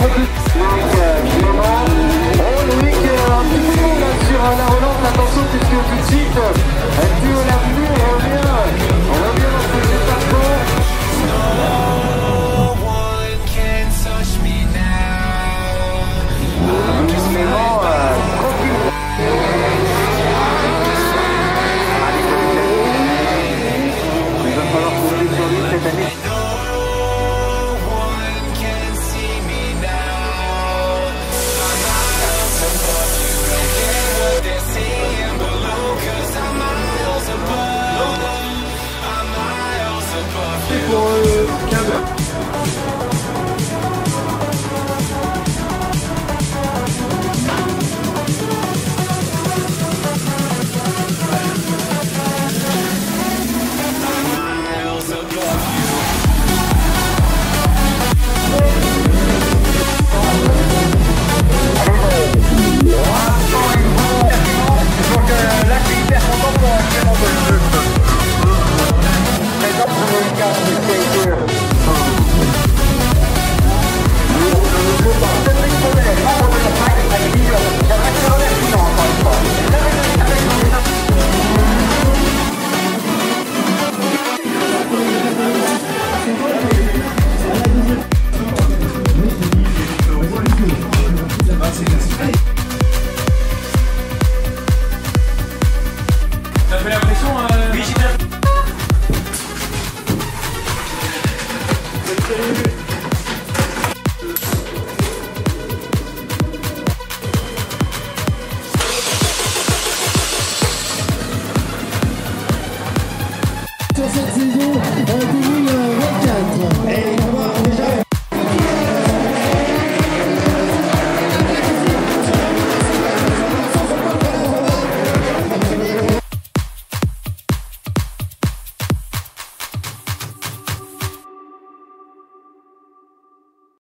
sur cette saison.